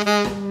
Música